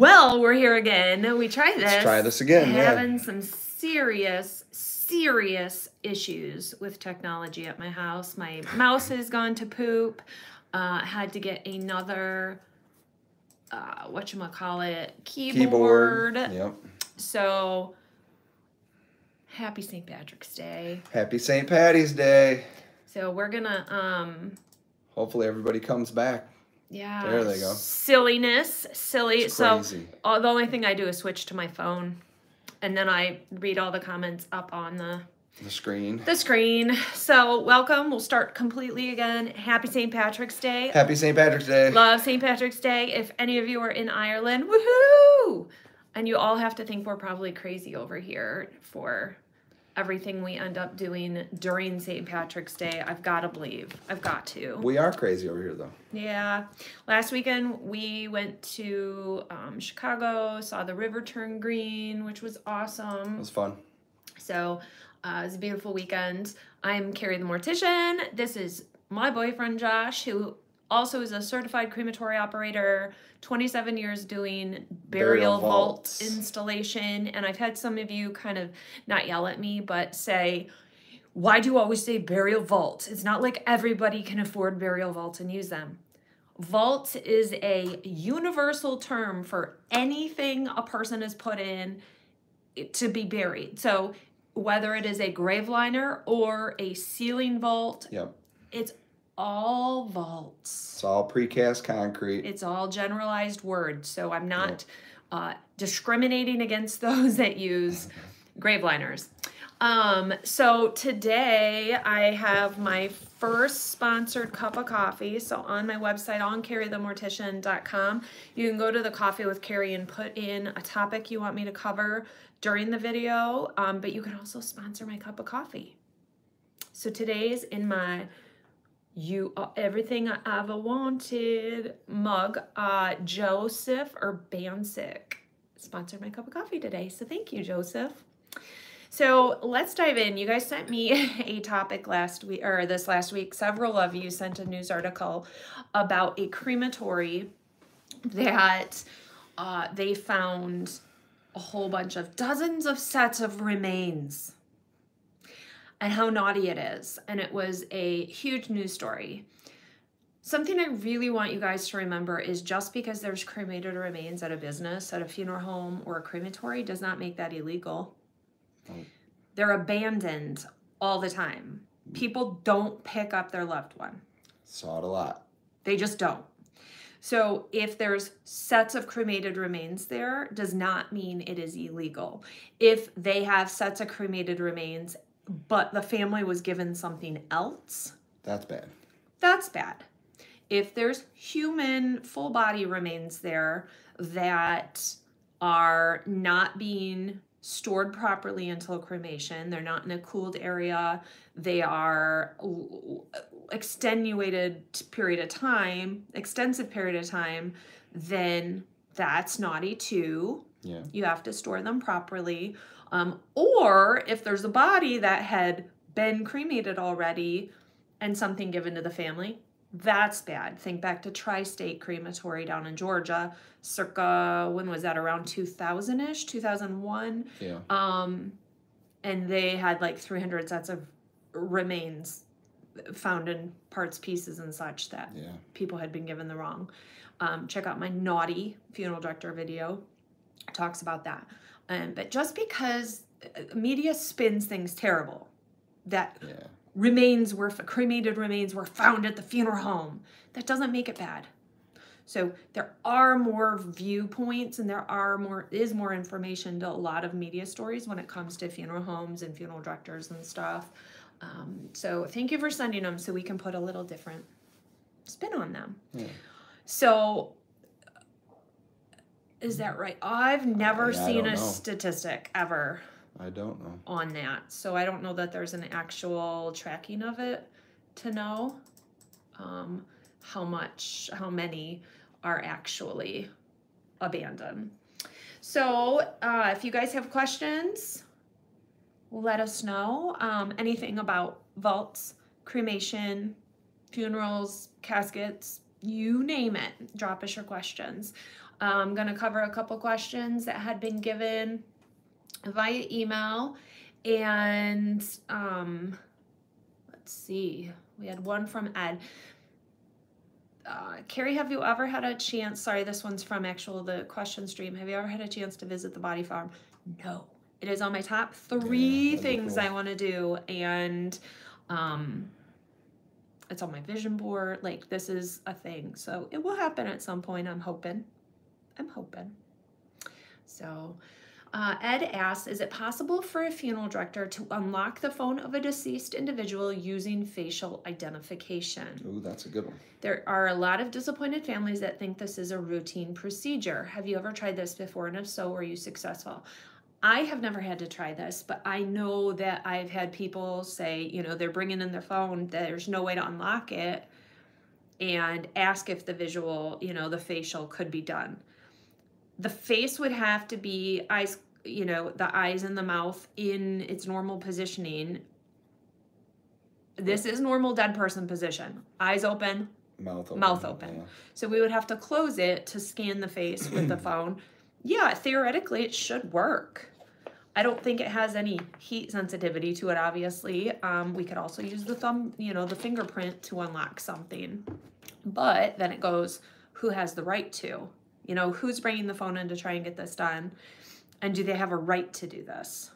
Well, we're here again. We tried this. Let's try this again. Yeah. Having some serious, serious issues with technology at my house. My mouse has gone to poop. Uh, had to get another, uh, what you call it, keyboard. Keyboard. Yep. So, happy St. Patrick's Day. Happy St. Patty's Day. So we're gonna um. Hopefully everybody comes back. Yeah. There they go. Silliness, silly. So crazy. uh, the only thing I do is switch to my phone, and then I read all the comments up on the The screen. the screen. So welcome. We'll start completely again. Happy St. Patrick's Day. Happy St. Patrick's Day. Love St. Patrick's Day. If any of you are in Ireland, woohoo! And you all have to think we're probably crazy over here for everything we end up doing during St. Patrick's Day. I've got to believe. I've got to. We are crazy over here though. Yeah. Last weekend we went to um, Chicago, saw the river turn green, which was awesome. It was fun. So uh, it was a beautiful weekend. I'm Kari the Mortician. This is my boyfriend Josh, who also is a certified crematory operator, 27 years doing burial, Burial vault installation. And I've had some of you kind of not yell at me, but say, why do you always say burial vault? It's not like everybody can afford burial vaults and use them. Vault is a universal term for anything a person is put in to be buried. So whether it is a grave liner or a sealing vault, Yep. it's all vaults. It's all precast concrete. It's all generalized words. So I'm not uh, discriminating against those that use grave liners. Um, so today I have my first sponsored cup of coffee. So on my website, on karithemortician.com, you can go to the coffee with Kari and put in a topic you want me to cover during the video. Um, but you can also sponsor my cup of coffee. So today's in my you are everything I ever wanted mug. Uh, Joseph or Bansick sponsored my cup of coffee today. So thank you, Joseph. So let's dive in. You guys sent me a topic last week or this last week. Several of you sent a news article about a crematory that uh, they found a whole bunch of dozens of sets of remains and how naughty it is. And it was a huge news story. Something I really want you guys to remember is just because there's cremated remains at a business, at a funeral home, or a crematory does not make that illegal. Oh. They're abandoned all the time. People don't pick up their loved one. Saw it a lot. They just don't. So if there's sets of cremated remains there, does not mean it is illegal. If they have sets of cremated remains, but the family was given something else, That's bad. that's bad. If there's human full body remains there that are not being stored properly until cremation, they're not in a cooled area, they are extenuated period of time, extensive period of time, then that's naughty too Yeah. you have to store them properly. Um, or if there's a body that had been cremated already and something given to the family, that's bad. Think back to Tri State Crematory down in Georgia, circa, when was that, around 2000 ish, 2001? Yeah. Um, and they had like 300 sets of remains found in parts, pieces, and such that Yeah. people had been given the wrong. Um, check out my naughty funeral director video. Talks about that. Um, but just because uh, media spins things terrible, that Yeah. remains were cremated remains were found at the funeral home, that doesn't make it bad. So there are more viewpoints and there are more is more information to a lot of media stories when it comes to funeral homes and funeral directors and stuff. Um, so thank you for sending them so we can put a little different spin on them. Yeah. So is that right? I've never I- I seen don't a know. statistic ever I don't know. on that. So I don't know that there's an actual tracking of it to know um, how much, how many are actually abandoned. So uh, if you guys have questions, let us know. Um, anything about vaults, cremation, funerals, caskets, you name it. Drop us your questions. I'm going to cover a couple questions that had been given via email. And um, let's see, we had one from Ed. Uh, Kari, have you ever had a chance? Sorry, this one's from actual the question stream. Have you ever had a chance to visit the body farm? No. It is on my top three Yeah, things cool. I want to do, and um, it's on my vision board. Like this is a thing, so it will happen at some point. I'm hoping. I'm hoping. So, uh, Ed asks, is it possible for a funeral director to unlock the phone of a deceased individual using facial identification? Ooh, that's a good one. There are a lot of disappointed families that think this is a routine procedure. Have you ever tried this before? And if so, were you successful? I have never had to try this, but I know that I've had people say, you know, they're bringing in their phone, there's no way to unlock it, and ask if the visual, you know, the facial could be done. The face would have to be eyes, you know, the eyes and the mouth in its normal positioning. This is normal dead person position. Eyes open, Mouth open. Mouth open. yeah. so we would have to close it to scan the face with the phone. Yeah, theoretically, it should work. I don't think it has any heat sensitivity to it, obviously. Um, we could also use the thumb, you know, the fingerprint to unlock something. But then it goes, who has the right to? You know, who's bringing the phone in to try and get this done? And do they have a right to do this?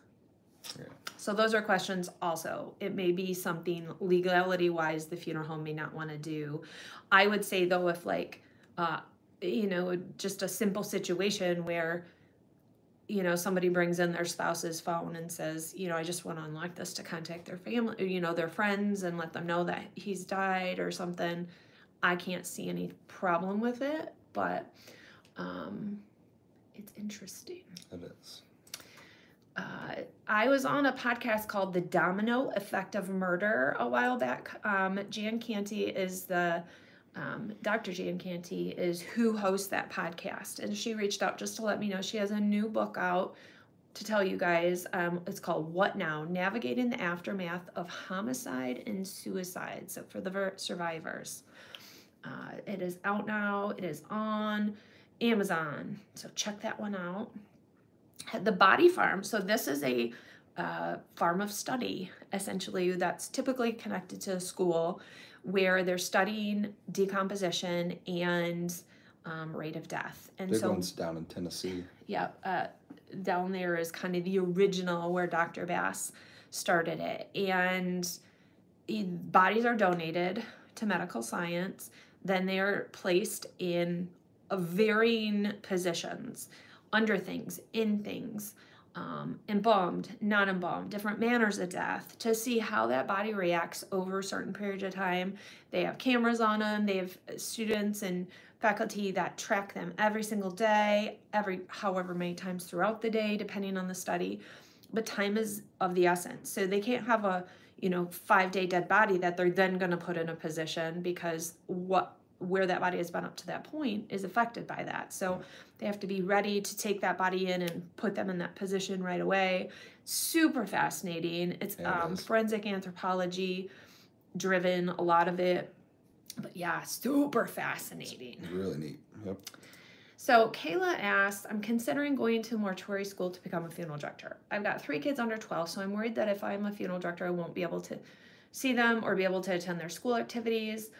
Yeah. So those are questions also. It may be something legality wise the funeral home may not want to do. I would say though if like uh you know just a simple situation where you know somebody brings in their spouse's phone and says, you know, I just want to unlock this to contact their family, you know, their friends and let them know that he's died or something. I can't see any problem with it, but um it's interesting It is. uh, I was on a podcast called The Domino Effect of Murder a while back. Um, Jan Canty is the um, Dr. Jan Canty is who hosts that podcast, and she reached out just to let me know she has a new book out to tell you guys. Um, it's called What Now: Navigating the Aftermath of Homicide and Suicide. So for the ver- survivors, uh, it is out now. It is on Amazon. So check that one out the body farm so this is a uh, farm of study essentially that's typically connected to a school where they're studying decomposition and um, rate of death and Big so ones down in Tennessee. yeah uh, down there is kind of the original where dr bass started it and bodies are donated to medical science then they are placed in a varying positions under things in things um, embalmed not embalmed different manners of death to see how that body reacts over certain period of time. They have cameras on them they have students and faculty that track them every single day every however many times throughout the day depending on the study. But time is of the essence. So they can't have a you know five day dead body that they're then going to put in a position because what where that body has been up to that point is affected by that so they have to be ready to take that body in and put them in that position right away super fascinating it's it um, forensic anthropology driven a lot of it but yeah super fascinating Really neat. Yep. so Kayla asked, I'm considering going to mortuary school to become a funeral director. I've got three kids under 12, so I'm worried that if I'm a funeral director, I won't be able to see them or be able to attend their school activities.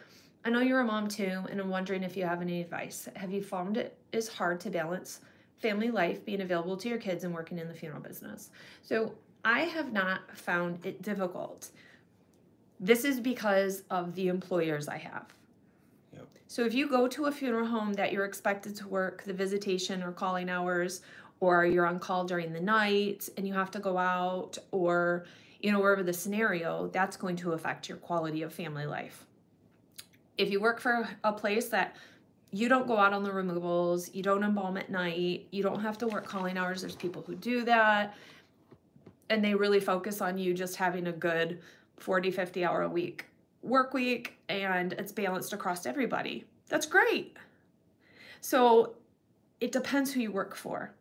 I know you're a mom too, and I'm wondering if you have any advice. Have you found it is hard to balance family life, being available to your kids, and working in the funeral business? So I have not found it difficult. This is because of the employers I have. So if you go to a funeral home that you're expected to work the visitation or calling hours, or you're on call during the night and you have to go out, or you know wherever the scenario, that's going to affect your quality of family life. If you work for a place that you don't go out on the removals, you don't embalm at night, you don't have to work calling hours. There's people who do that, and they really focus on you just having a good 40, 50 hour a week work week and it's balanced across everybody. That's great. So it depends who you work for.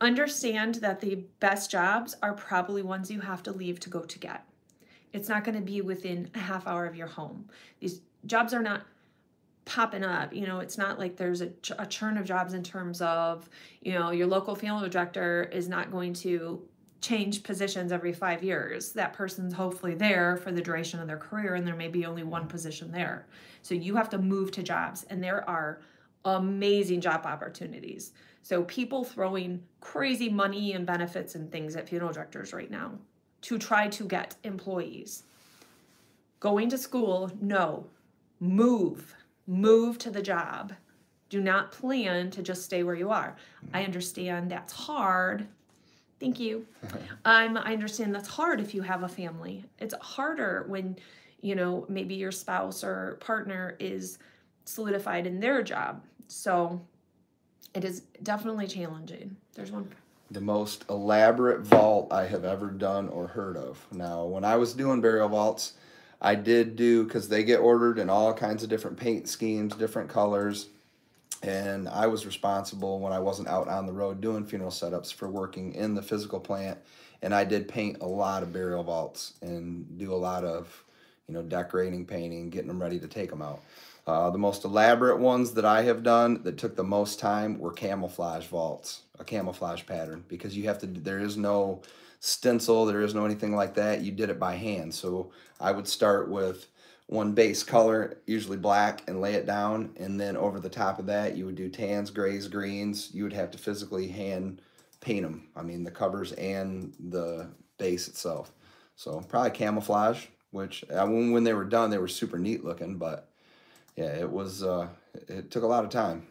Understand that the best jobs are probably ones you have to leave to go to get. It's not going to be within a half hour of your home. These jobs are not popping up. You know, it's not like there's a, a churn of jobs in terms of, you know, your local field director is not going to change positions every five years. That person's hopefully there for the duration of their career, and there may be only one position there. So you have to move to jobs, and there are amazing job opportunities. So people throwing crazy money and benefits and things at funeral directors right now to try to get employees. Going to school, no. Move. Move to the job. Do not plan to just stay where you are. I understand that's hard. Thank you. Um, I understand that's hard if you have a family. It's harder when, you know, maybe your spouse or partner is solidified in their job. So it is definitely challenging. There's one. The most elaborate vault I have ever done or heard of. Now, when I was doing burial vaults, I did do because they get ordered in all kinds of different paint schemes, different colors. And I was responsible when I wasn't out on the road doing funeral setups for working in the physical plant. And I did paint a lot of burial vaults and do a lot of, you know, decorating, painting, getting them ready to take them out. Uh, the most elaborate ones that I have done that took the most time were camouflage vaults, a camouflage pattern, because you have to, there is no stencil, there is no anything like that. You did it by hand. So I would start with one base color, usually black, and lay it down. And then over the top of that, you would do tans, grays, greens. You would have to physically hand paint them. I mean, the covers and the base itself. So probably camouflage, which uh, when, when they were done, they were super neat looking, but yeah, it was, uh, it took a lot of time.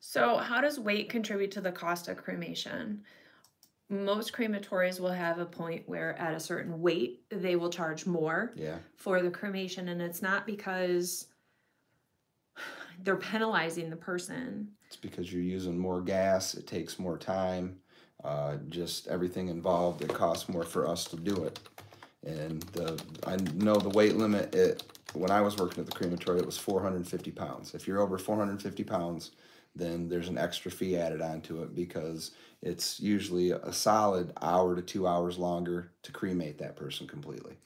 So, how does weight contribute to the cost of cremation? Most crematories will have a point where at a certain weight they will charge more Yeah. for the cremation, and it's not because they're penalizing the person. It's because you're using more gas, it takes more time, uh, just everything involved, it costs more for us to do it. And the, I know the weight limit, it, when I was working at the crematory, it was four hundred and fifty pounds. If you're over four hundred and fifty pounds, then there's an extra fee added onto it because it's usually a solid hour to two hours longer to cremate that person completely.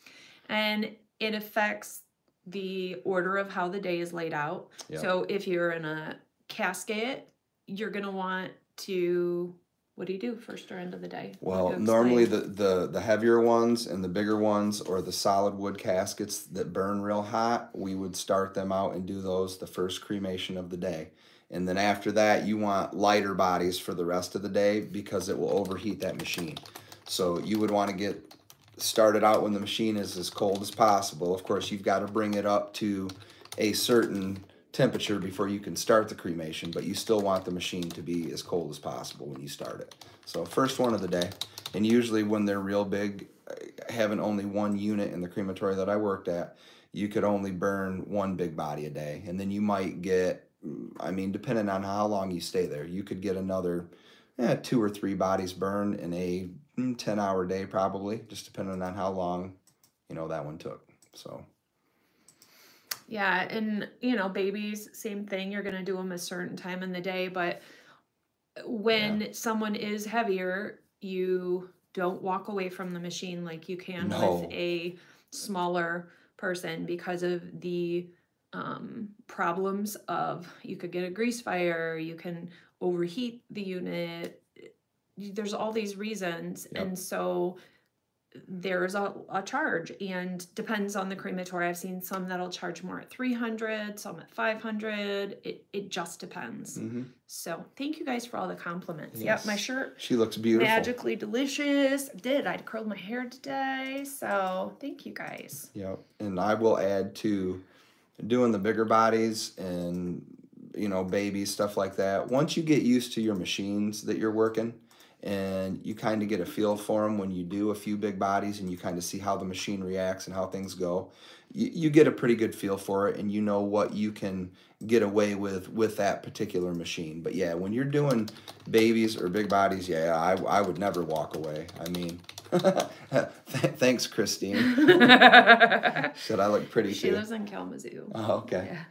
and it affects the order of how the day is laid out. Yep. So if you're in a casket, you're gonna want to what do you do first or end of the day? Well, normally the, the the heavier ones and the bigger ones or the solid wood caskets that burn real hot, we would start them out and do those the first cremation of the day. And then after that, you want lighter bodies for the rest of the day because it will overheat that machine. So you would want to get started out when the machine is as cold as possible. Of course, you've got to bring it up to a certain temperature before you can start the cremation, but you still want the machine to be as cold as possible when you start it. So first one of the day, and usually when they're real big, uh, having only one unit in the crematory that I worked at, you could only burn one big body a day, and then you might get, I mean, depending on how long you stay there, you could get another yeah, two or three bodies burned in a mm, 10 hour day probably just depending on how long you know that one took so Yeah, and you know, babies, same thing. You're gonna do them a certain time in the day, but when someone is heavier, you don't walk away from the machine like you can No. with a smaller person because of the um, problems of you could get a grease fire, you can overheat the unit. There's all these reasons, Yep. and so there's a, a charge and depends on the crematory i've seen some that'll charge more at 300 some at 500 it, it just depends mhm. so thank you guys for all the compliments Yes. yep my shirt she looks beautiful magically delicious I did i curled my hair today so thank you guys Yep. And I will add to doing the bigger bodies and you know babies stuff like that. Once you get used to your machines that you're working and you kind of get a feel for them when you do a few big bodies and you kind of see how the machine reacts and how things go, you, you get a pretty good feel for it and you know what you can get away with with that particular machine. But yeah, when you're doing babies or big bodies, yeah, I, I would never walk away. I mean, thanks, Christine. Said I look pretty she too. lives in kalamazoo Oh, okay. yeah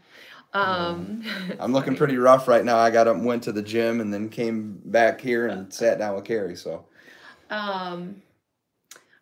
um I'm looking pretty rough right now. I got up, and went to the gym, and then came back here and sat down with Kari. So Um,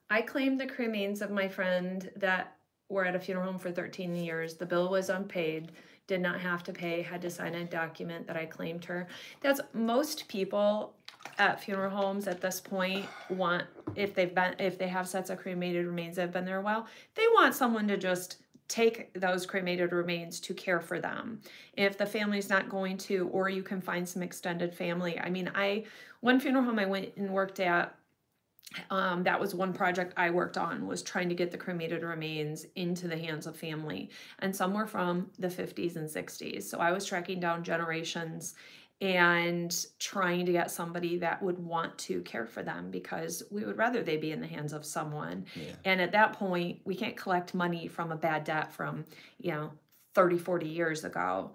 I claimed the cremains of my friend that were at a funeral home for 13 years. The bill was unpaid, did not have to pay, had to sign a document that I claimed her. That's most people at funeral homes at this point want if they've been if they have sets of cremated remains that have been there a while, they want someone to just take those cremated remains to care for them. If the family's not going to, or you can find some extended family. I mean, I one funeral home I went and worked at um, that was one project I worked on was trying to get the cremated remains into the hands of family and some were from the 50s and 60s so I was tracking down generations and trying to get somebody that would want to care for them because we would rather they be in the hands of someone yeah. and at that point we can't collect money from a bad debt from you know 30 40 years ago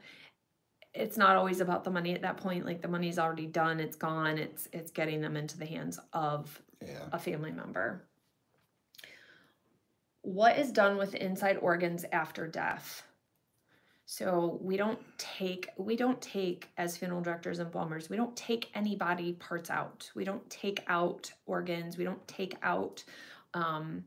it's not always about the money at that point like the money's already done it's gone it's it's getting them into the hands of yeah. a family member what is done with inside organs after death so we don't take we don't take as funeral directors and embalmers we don't take any body parts out we don't take out organs we don't take out um,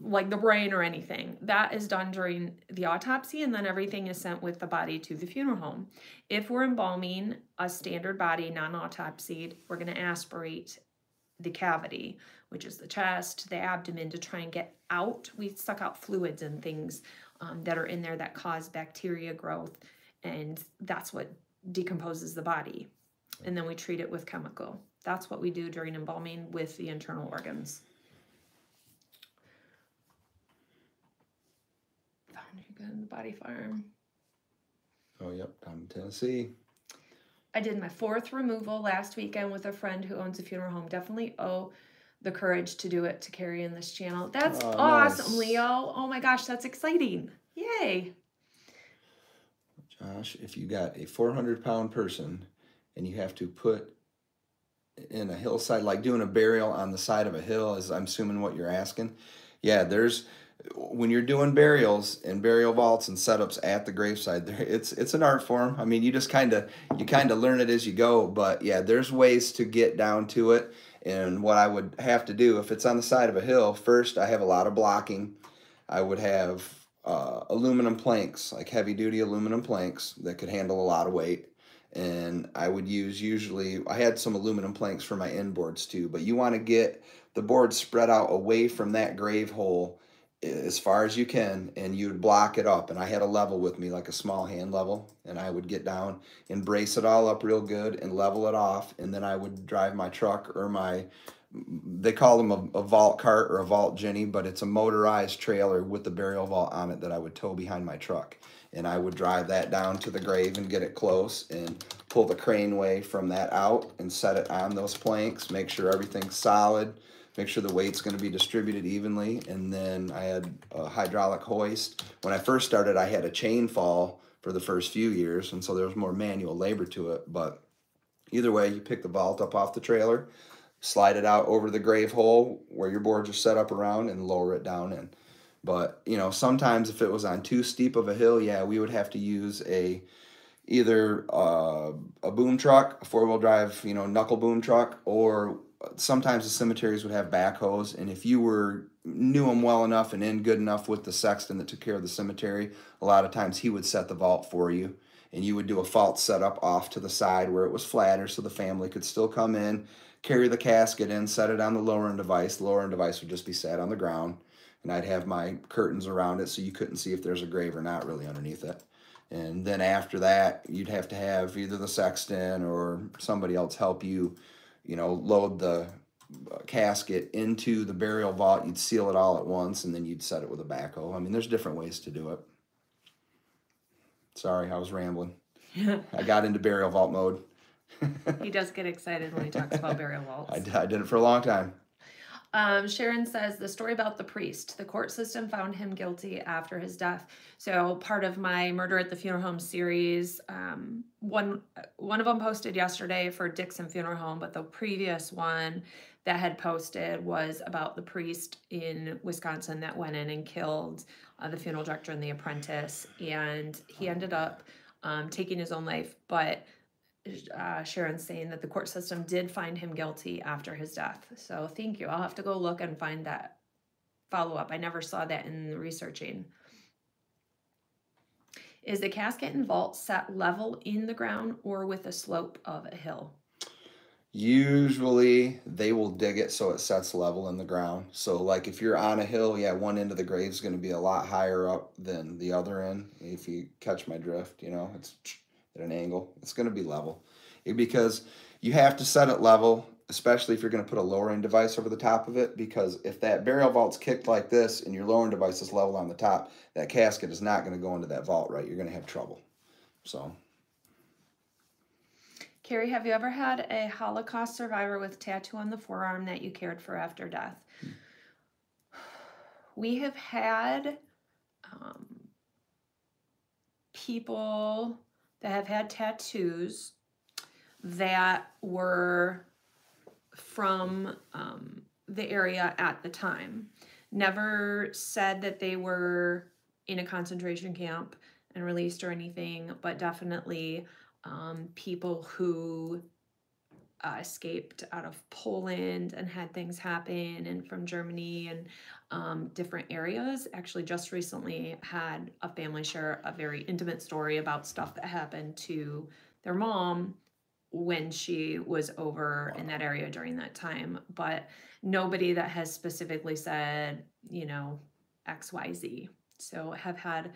like the brain or anything. That is done during the autopsy, and then everything is sent with the body to the funeral home. If we're embalming a standard body, non autopsied, we're going to aspirate the cavity, which is the chest, the abdomen, to try and get out. We suck out fluids and things um, that are in there that cause bacteria growth, and that's what decomposes the body. And then we treat it with chemical. That's what we do during embalming with the internal organs. Found in the body farm. Oh, yep, down in Tennessee. I did my fourth removal last weekend with a friend who owns a funeral home. Definitely owe the courage to do it to carry in this channel. That's oh, awesome, nice. Leo. Oh my gosh, that's exciting. Yay. Josh, if you got a 400 pound person and you have to put in a hillside, like doing a burial on the side of a hill, is I'm assuming what you're asking. Yeah, there's when you're doing burials and burial vaults and setups at the graveside there it's it's an art form i mean you just kind of you kind of learn it as you go but yeah there's ways to get down to it and what i would have to do if it's on the side of a hill first i have a lot of blocking. I would have uh, aluminum planks like heavy duty aluminum planks that could handle a lot of weight. And i would use usually i had some aluminum planks for my inboards too but you want to get the board spread out away from that grave hole as far as you can and you'd block it up. And i had a level with me like a small hand level and i would get down and brace it all up real good and level it off. And then i would drive my truck or my they call them a, a vault cart or a vault jenny but it's a motorized trailer with the burial vault on it that i would tow behind my truck. And i would drive that down to the grave and get it close and pull the crane way from that out and set it on those planks make sure everything's solid make sure the weight's going to be distributed evenly. And then I had a hydraulic hoist. When I first started, I had a chain fall for the first few years, and so there was more manual labor to it. But either way, you pick the vault up off the trailer, slide it out over the grave hole where your boards are set up around, and lower it down in. But you know, sometimes if it was on too steep of a hill, yeah, we would have to use a either uh, a boom truck, a four wheel drive, you know, knuckle boom truck, or sometimes the cemeteries would have backhoes, and if you were knew him well enough and in good enough with the sexton that took care of the cemetery, a lot of times he would set the vault for you, and you would do a vault setup off to the side where it was flatter, so the family could still come in, carry the casket in, set it on the lowering device. The lowering device would just be sat on the ground, and I'd have my curtains around it so you couldn't see if there's a grave or not really underneath it. And then after that, you'd have to have either the sexton or somebody else help you you know, load the uh, casket into the burial vault. You'd seal it all at once, and then you'd set it with a backhoe. I mean, there's different ways to do it. Sorry, I was rambling. I got into burial vault mode. he does get excited when he talks about burial vaults. I, I did it for a long time. Um, Sharon says the story about the priest. The court system found him guilty after his death. So part of my Murder at the Funeral Home series, um, one one of them posted yesterday for Dixon Funeral Home, but the previous one that had posted was about the priest in Wisconsin that went in and killed uh, the funeral director and the apprentice, and he ended up um, taking his own life, but uh, Sharon saying that the court system did find him guilty after his death. So thank you. I'll have to go look and find that follow up. I never saw that in researching. Is the casket and vault set level in the ground or with a slope of a hill? Usually they will dig it so it sets level in the ground. So like if you're on a hill, yeah, one end of the grave is going to be a lot higher up than the other end. If you catch my drift, you know, it's at an angle. It's going to be level because you have to set it level, especially if you're going to put a lowering device over the top of it. Because if that burial vault's kicked like this and your lowering device is level on the top, that casket is not going to go into that vault right. You're going to have trouble. So. Kari, have you ever had a Holocaust survivor with tattoo on the forearm that you cared for after death? Hmm. We have had um, people that have had tattoos that were from um, the area at the time. Never said that they were in a concentration camp and released or anything, but definitely um, people who uh, escaped out of Poland and had things happen, and from Germany and um, different areas. Actually, just recently had a family share a very intimate story about stuff that happened to their mom when she was over in that area during that time. But nobody that has specifically said, you know, XYZ. So have had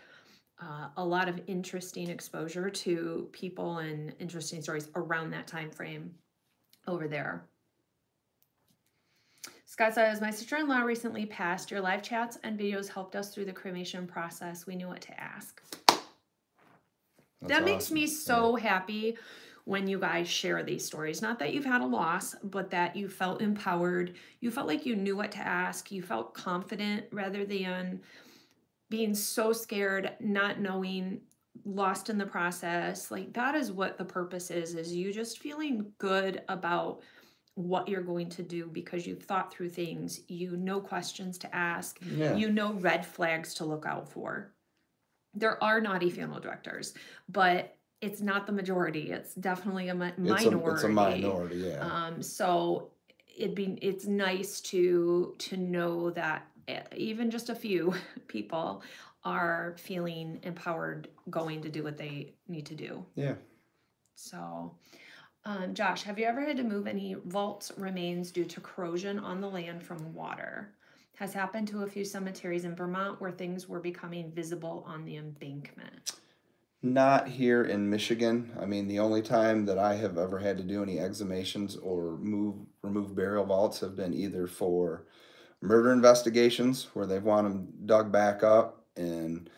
uh, a lot of interesting exposure to people and interesting stories around that time frame over there. Scott says, My sister in law recently passed. Your live chats and videos helped us through the cremation process. We knew what to ask. That's that awesome. makes me so yeah. happy when you guys share these stories. Not that you've had a loss, but that you felt empowered. You felt like you knew what to ask. You felt confident rather than being so scared, not knowing, lost in the process. Like that is what the purpose is, is you just feeling good about what you're going to do because you've thought through things. You know questions to ask. Yeah. You know red flags to look out for. There are naughty funeral directors, but it's not the majority. It's definitely a mi- minority. A, it's a minority, yeah. Um, so it'd be it's nice to to know that even just a few people are feeling empowered going to do what they need to do. Yeah. So, um, Josh, have you ever had to move any vaults remains due to corrosion on the land from water? Has happened to a few cemeteries in Vermont where things were becoming visible on the embankment. Not here in Michigan. I mean, the only time that I have ever had to do any exhumations or move remove burial vaults have been either for murder investigations where they want them dug back up and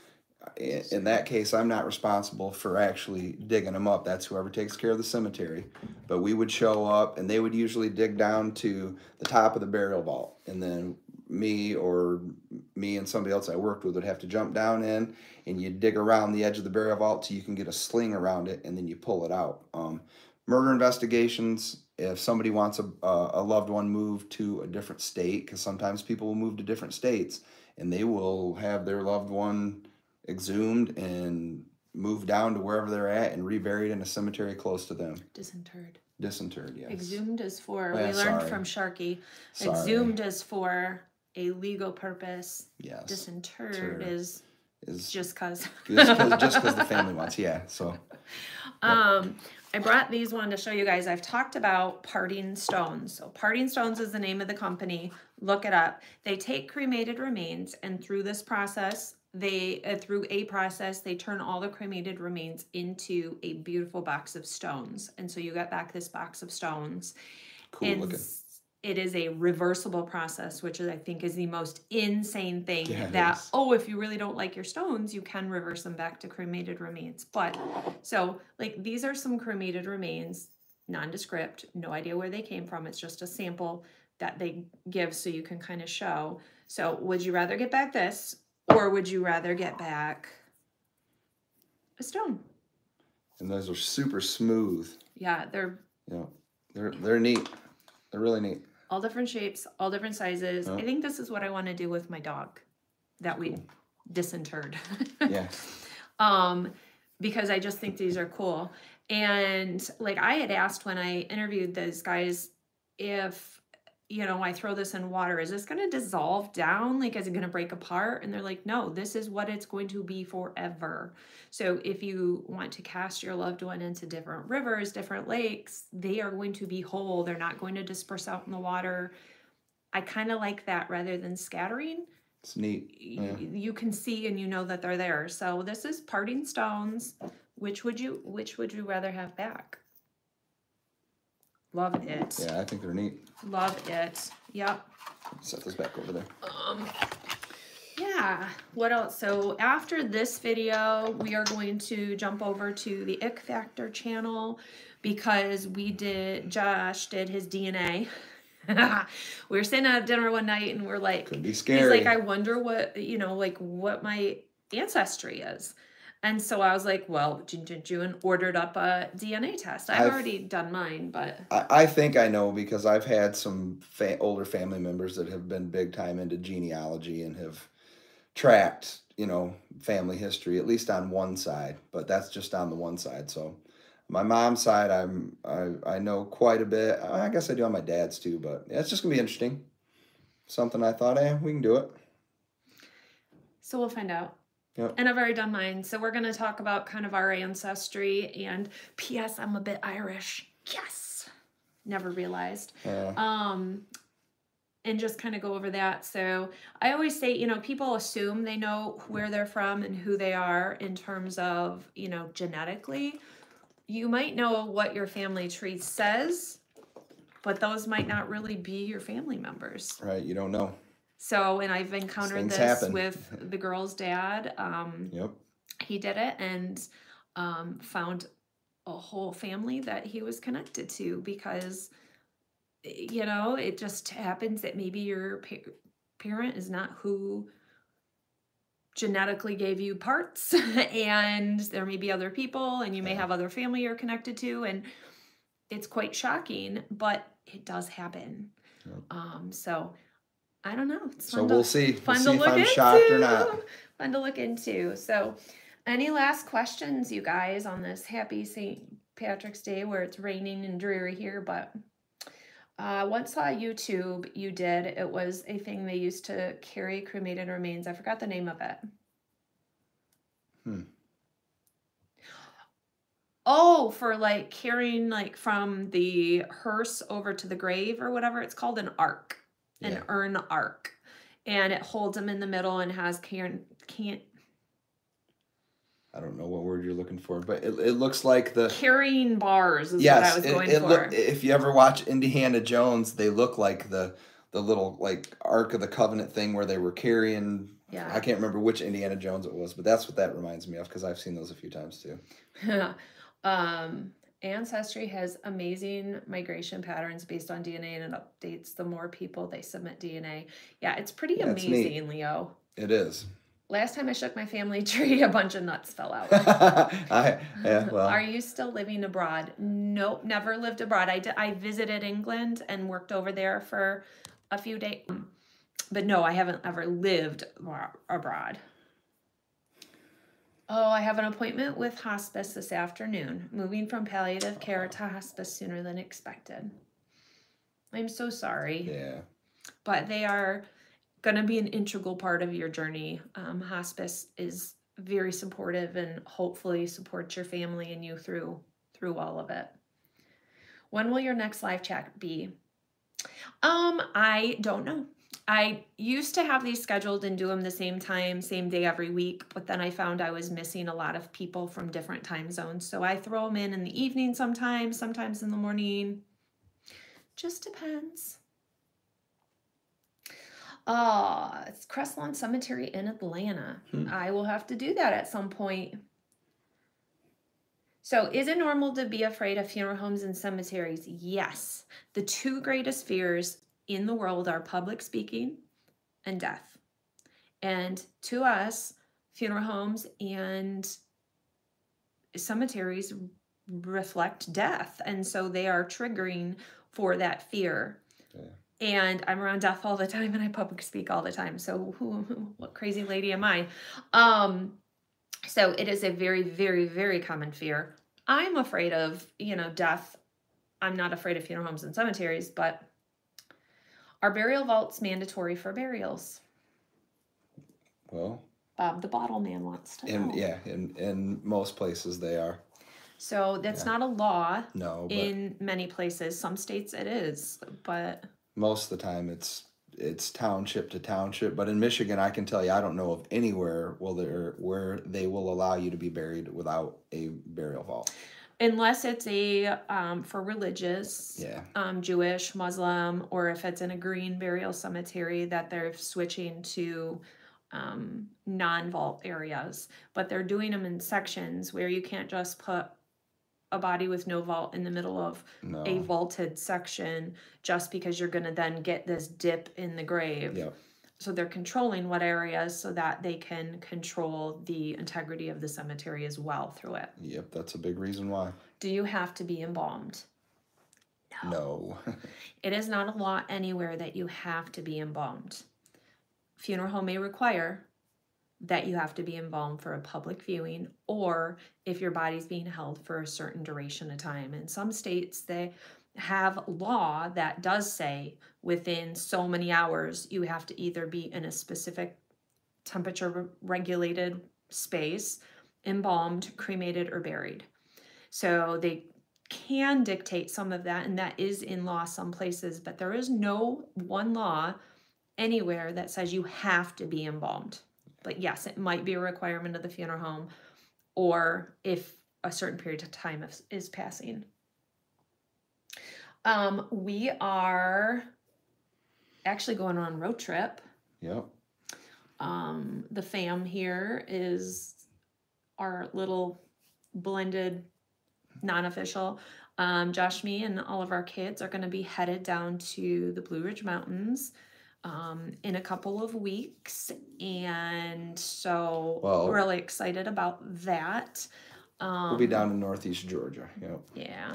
in that case i'm not responsible for actually digging them up. That's whoever takes care of the cemetery. But we would show up and they would usually dig down to the top of the burial vault. And then me or me and somebody else i worked with would have to jump down in and you dig around the edge of the burial vault so you can get a sling around it and then you pull it out. Um, murder investigations if somebody wants a, a loved one moved to a different state, because sometimes people will move to different states and they will have their loved one exhumed and moved down to wherever they're at and reburied in a cemetery close to them. Disinterred. Disinterred, yes. Exhumed is for, oh, yeah, we learned sorry. from Sharky, sorry. exhumed is for a legal purpose. Yes. Disinterred is is just cause. just because the family wants, yeah. So. Um, I brought these one to show you guys. I've talked about Parting Stones. So Parting Stones is the name of the company. Look it up. They take cremated remains and through this process, they uh, through a process, they turn all the cremated remains into a beautiful box of stones. And so you get back this box of stones. Cool and looking it is a reversible process, which is, I think is the most insane thing that, oh, if you really don't like your stones, you can reverse them back to cremated remains. But so like these are some cremated remains, nondescript, no idea where they came from. It's just a sample that they give so you can kind of show. So would you rather get back this or would you rather get back a stone? And those are super smooth. Yeah, they're yeah, they're they're neat. They're really neat all different shapes, all different sizes. I think this is what I want to do with my dog that we disinterred. yeah. Um, because I just think these are cool. And like I had asked when I interviewed those guys if you know, I throw this in water, is this going to dissolve down? Like, is it going to break apart? And they're like, no, this is what it's going to be forever. So, if you want to cast your loved one into different rivers, different lakes, they are going to be whole. They're not going to disperse out in the water. I kind of like that rather than scattering. It's neat. Yeah. You can see and you know that they're there. So, this is parting stones. Which would you which would you rather have back? Love it. Yeah, I think they're neat. Love it. Yep. Set this back over there. Um, yeah. What else? So after this video, we are going to jump over to the Ick Factor channel because we did, Josh did his DNA. we were sitting at dinner one night and we're like, Could be scary. he's like, I wonder what, you know, like what my ancestry is. And so I was like, well, June ordered up a DNA test. I've, I've, already done mine, but I, I think I know because I've had some fa- older family members that have been big time into genealogy and have tracked, you know, family history at least on one side. But that's just on the one side. So my mom's side, I'm I I know quite a bit. I guess I do on my dad's too. But yeah, it's just gonna be interesting. Something I thought, eh, we can do it. So we'll find out. Yep. And I've already done mine. So we're going to talk about kind of our ancestry. And P.S. I'm a bit Irish. Yes. Never realized. Yeah. Um, and just kind of go over that. So I always say, you know, people assume they know where they're from and who they are in terms of, you know, genetically. You might know what your family tree says, but those might not really be your family members. Right. You don't know. So, and I've encountered this happen. with the girl's dad. Um, yep. He did it and um, found a whole family that he was connected to because, you know, it just happens that maybe your pa- parent is not who genetically gave you parts and there may be other people and you may have other family you're connected to and it's quite shocking but it does happen yep. um, so I don't know. It's so we'll to, see. Fun we'll to see look I'm into. shocked or not. Fun to look into. So, any last questions, you guys, on this happy St. Patrick's Day where it's raining and dreary here? But uh, once saw YouTube you did. It was a thing they used to carry cremated remains. I forgot the name of it. Hmm. Oh, for like carrying like from the hearse over to the grave or whatever. It's called an ark an yeah. urn ark and it holds them in the middle and has can can't I don't know what word you're looking for, but it, it looks like the carrying bars is yes, what I was going it, for. if you ever watch Indiana Jones, they look like the the little like Ark of the Covenant thing where they were carrying. Yeah. I can't remember which Indiana Jones it was, but that's what that reminds me of because I've seen those a few times too. um, Ancestry has amazing migration patterns based on DNA and it updates the more people they submit DNA. Yeah, it's pretty yeah, amazing, Leo. It is. Last time I shook my family tree, a bunch of nuts fell out. I, yeah, well. Are you still living abroad? Nope, never lived abroad. I, did, I visited England and worked over there for a few days. But no, I haven't ever lived abroad. Oh, I have an appointment with hospice this afternoon, moving from palliative care to hospice sooner than expected. I'm so sorry. Yeah. But they are going to be an integral part of your journey. Um, hospice is very supportive and hopefully supports your family and you through through all of it. When will your next live chat be? Um, I don't know. I used to have these scheduled and do them the same time, same day every week, but then I found I was missing a lot of people from different time zones. So I throw them in in the evening sometimes, sometimes in the morning. Just depends. Uh, it's Crestlawn Cemetery in Atlanta. Hmm. I will have to do that at some point. So, is it normal to be afraid of funeral homes and cemeteries? Yes. The two greatest fears in the world are public speaking and death. And to us, funeral homes and cemeteries reflect death. And so they are triggering for that fear. Yeah. And I'm around death all the time and I public speak all the time. So who, what crazy lady am I? Um, so it is a very, very, very common fear. I'm afraid of, you know, death. I'm not afraid of funeral homes and cemeteries, but Are burial vaults mandatory for burials? Well, Bob the Bottle Man wants to in know. yeah, in in most places they are. So that's Yeah. not a law No, but in many places. Some states it is, but most of the time it's it's township to township. But in Michigan, I can tell you, I don't know of anywhere will there where they will allow you to be buried without a burial vault. Unless it's a um, for religious, Yeah, um, Jewish, Muslim, or if it's in a green burial cemetery that they're switching to um, non-vault areas. But they're doing them in sections where you can't just put a body with no vault in the middle of no. a vaulted section just because you're going to then get this dip in the grave. Yep. So they're controlling what areas so that they can control the integrity of the cemetery as well through it. Yep, that's a big reason why. Do you have to be embalmed? No. It is not a law anywhere that you have to be embalmed. Funeral home may require that you have to be embalmed for a public viewing or if your body's being held for a certain duration of time. In some states, they have law that does say within so many hours you have to either be in a specific temperature regulated space, embalmed, cremated, or buried. So they can dictate some of that, and that is in law some places, but there is no one law anywhere that says you have to be embalmed. But yes, it might be a requirement of the funeral home, or if a certain period of time is, is passing. Um, we are actually going on a road trip. yep. Um, the fam here is our little blended, non official. Um, Josh, me, and all of our kids are going to be headed down to the Blue Ridge Mountains um, in a couple of weeks. And so Well- really excited about that. Um, We'll be down in northeast Georgia. Yep. yeah.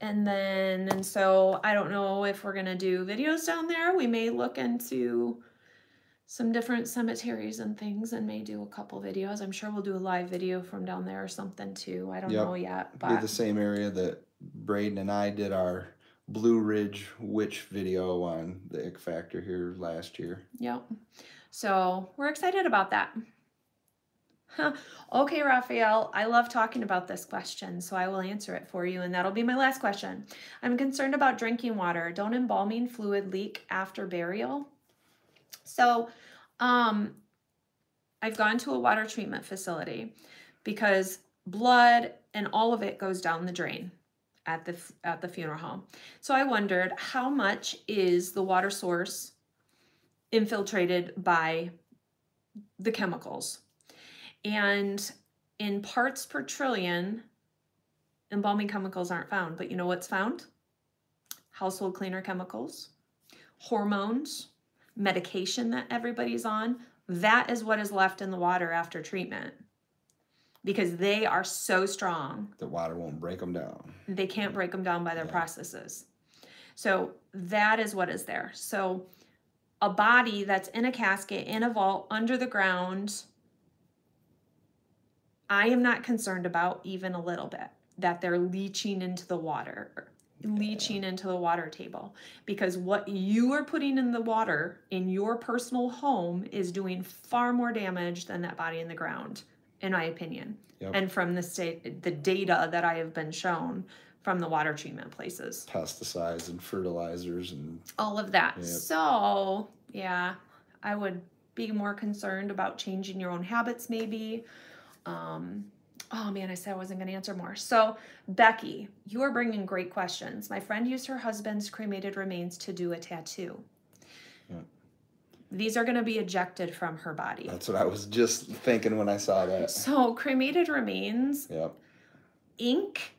And then, and so I don't know if we're going to do videos down there. We may look into some different cemeteries and things and may do a couple videos. I'm sure we'll do a live video from down there or something too. I don't Yep. know yet, Be the same area that Braden and I did our Blue Ridge Witch video on the Ick Factor here last year. Yep. So we're excited about that. Okay, Raphael, I love talking about this question, so I will answer it for you, and that'll be my last question. I'm concerned about drinking water. Don't embalming fluid leak after burial? So, um, I've gone to a water treatment facility because blood and all of it goes down the drain at the at the funeral home. So I wondered how much is the water source infiltrated by the chemicals. And in parts per trillion, embalming chemicals aren't found. But you know what's found? Household cleaner chemicals, hormones, medication that everybody's on. That is what is left in the water after treatment because they are so strong The water won't break them down. they can't break them down by their Yeah. processes. So that is what is there. So a body that's in a casket in a vault under the ground, I am not concerned about even a little bit that they're leaching into the water, leaching into the water table because what you are putting in the water in your personal home is doing far more damage than that body in the ground in my opinion Yep. and from the state the data that I have been shown from the water treatment places. Pesticides and fertilizers and All of that. Yep. So, yeah, I would be more concerned about changing your own habits maybe. Um Oh man, I said I wasn't going to answer more. So, Becky, you are bringing great questions. My friend used her husband's cremated remains to do a tattoo. These are going to be ejected from her body. that's what I was just thinking when I saw that. So, cremated remains Yep. Ink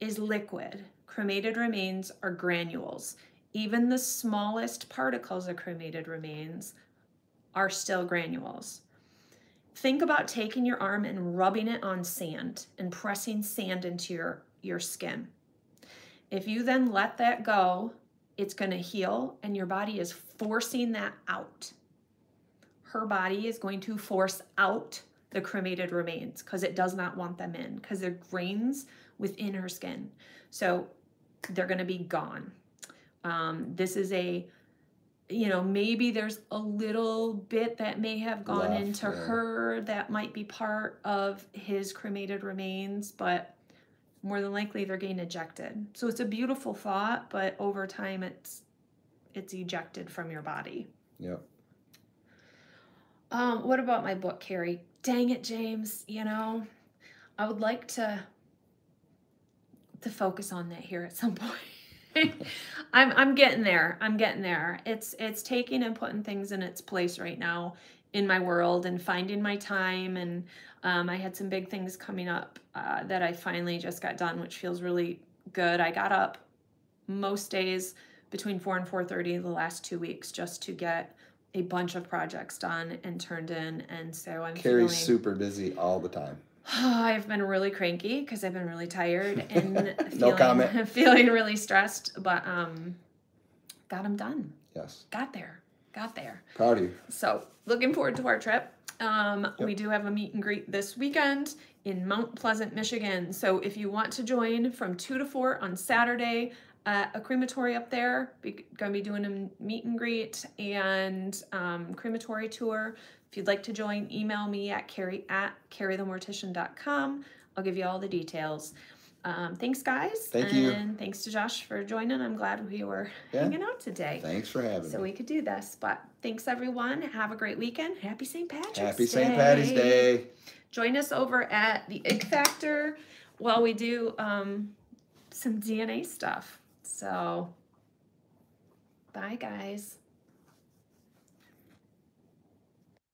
is liquid. Cremated remains are granules. Even the smallest particles of cremated remains are still granules. Think about taking your arm and rubbing it on sand and pressing sand into your, your skin. If you then let that go, it's going to heal and your body is forcing that out. Her body is going to force out the cremated remains because it does not want them in because they're grains within her skin. So they're going to be gone. Um, this is a, you know, maybe there's a little bit that may have gone Left, into yeah. her that might be part of his cremated remains, but more than likely they're getting ejected. So it's a beautiful thought, but over time it's it's ejected from your body. Yep. Um, what about my book, Kari? Dang it, James. You know, I would like to to focus on that here at some point. I'm I'm getting there. I'm getting there. It's it's taking and putting things in its place right now in my world and finding my time. And um, I had some big things coming up uh, that I finally just got done, which feels really good. I got up most days between four and four thirty the last two weeks just to get a bunch of projects done and turned in. And so I'm Kari's feeling. super busy all the time. I've been really cranky because I've been really tired and No feeling, comment. feeling really stressed, but um, got them done. Yes. Got there, got there. Proud of you. So looking forward to our trip. Um, We do have a meet and greet this weekend in Mount Pleasant, Michigan. So if you want to join from two to four on Saturday at a crematory up there, we're gonna be doing a meet and greet and um, crematory tour. If you'd like to join, email me at kari at karithemortician.com. I'll give you all the details. Um, thanks, guys. Thank and you. thanks to Josh for joining. I'm glad we were Yeah. hanging out today Thanks for having so me. So we could do this. But thanks everyone. Have a great weekend. Happy St. Patrick's Day. Happy St. Patty's Day. Join us over at the Ick Factor while we do um, some DNA stuff. So, bye guys.